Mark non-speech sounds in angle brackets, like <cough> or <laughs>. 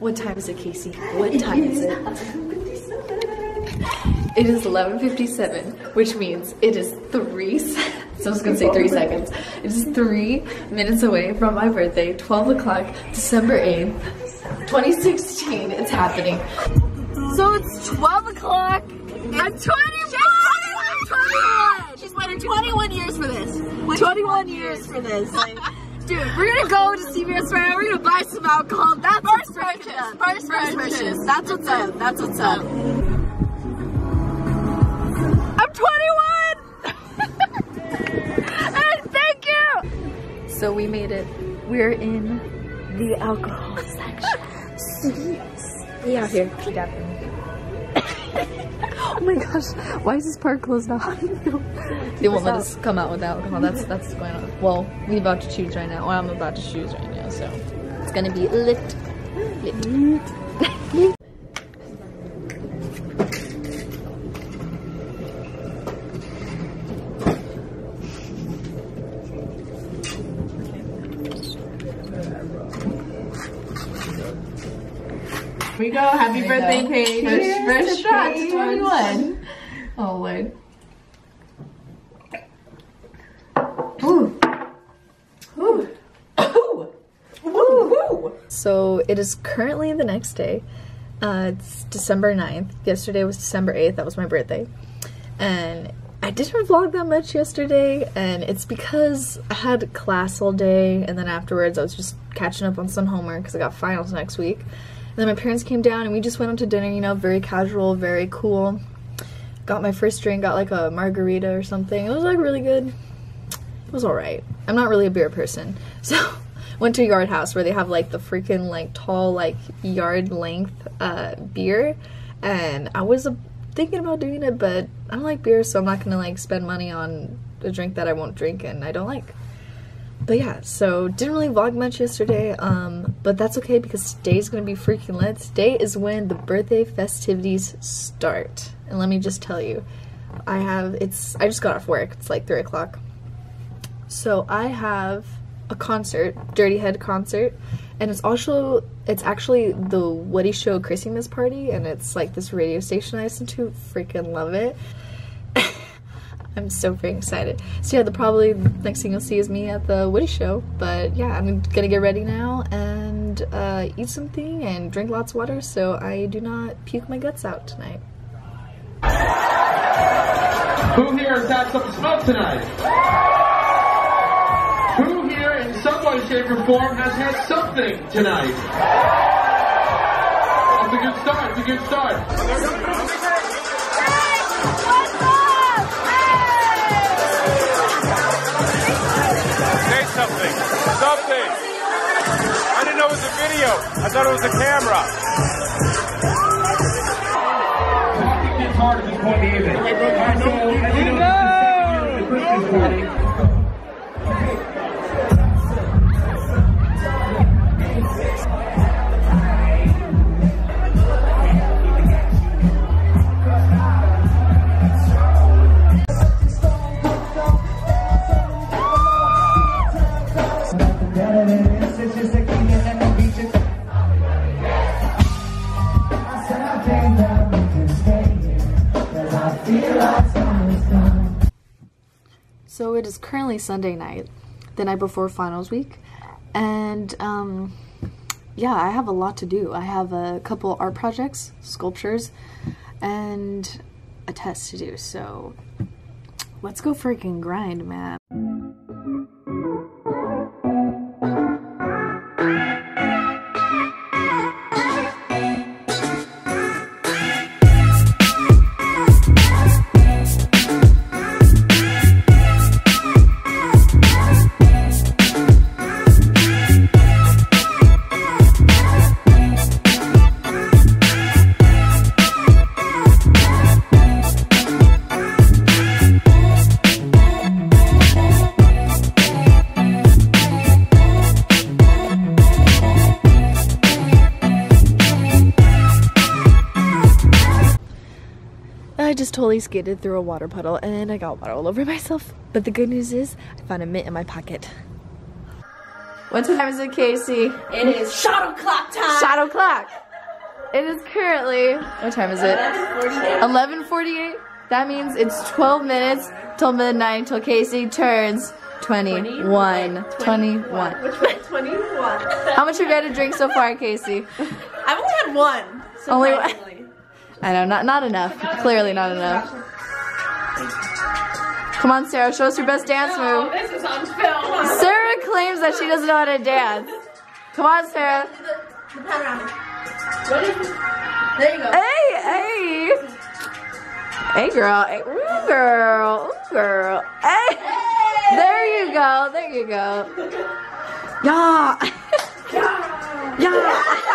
What time is it, Casey? What time is it? It is 11.57, which means it is three, so I was gonna say three seconds. It is three minutes away from my birthday, 12 o'clock, December 8th, 2016, it's happening. So it's 12 o'clock, I'm 21! She's waited 21 years for this. 21 years for this. Like, <laughs> dude, we're gonna go to CVS right now. We're gonna buy some alcohol. That's First what's purchase. up. First purchase. That's what's up. That's what's up. I'm 21. <laughs> and thank you. So we made it. We're in the alcohol section. <laughs> We Yeah, here. <laughs> Keep that for me. oh my gosh, why is this park closed off? <laughs> they won't let us come out with alcohol. That's that's going on. Well, we about to choose right now. Or I'm about to choose right now, so it's gonna be lit. Lit. Go. Happy birthday, Paige. First, first shot to 21. Oh lord. So it is currently the next day. Uh, it's December 9th. Yesterday was December 8th. That was my birthday. And I didn't vlog that much yesterday, and it's because I had class all day, and then afterwards I was just catching up on some homework because I got finals next week. Then my parents came down, and we just went out to dinner, you know, very casual, very cool. Got my first drink, got like a margarita or something. It was like really good. It was alright. I'm not really a beer person. <laughs> So went to a Yard House where they have like the freaking like tall like yard length uh beer and I was uh, thinking about doing it but I don't like beer so I'm not gonna like spend money on a drink that I won't drink and I don't like. But yeah, so didn't really vlog much yesterday, um, but that's okay because today's gonna be freaking lit. Today is when the birthday festivities start. And let me just tell you, I have it's I just got off work, it's like three o'clock. So I have a concert, Dirty Head concert, and it's also it's actually the Woody Show Christmas party, and it's like this radio station I listen to. Freaking love it. I'm so freaking excited. So yeah, the probably next thing you'll see is me at the Woody Show. But yeah, I'm gonna get ready now and uh, eat something and drink lots of water so I do not puke my guts out tonight. Who here has had some smoke tonight? Who here in some way, shape, or form has had something tonight? That's a good start. It's a good start. I thought it was a camera. Talking gets hard at this point in the evening. So it is currently Sunday night, the night before finals week, and um, yeah, I have a lot to do. I have a couple art projects, sculptures, and a test to do. So let's go freaking grind, man. Just totally skated through a water puddle and I got water all over <laughs> myself. But the good news is I found a mint in my pocket. What time is it, Casey? It is shadow clock time. Shadow clock. It is currently what time is it? 11:48. That means it's 12 minutes till midnight till Casey turns 21. 21. Which one? 21. How much have you had to drink so far, Casey? I've only had one. Only one? I know, not not enough. Clearly not enough. Come on, Sarah, show us your best dance move. this is on film. Sarah claims that she doesn't know how to dance. Come on, Sarah. The panoramic. What is this? There you go. Hey, hey. Hey, girl. Hey, ooh, girl. Ooh, girl. Hey. There you go. There you go. <laughs> Yeah. <laughs> Yeah.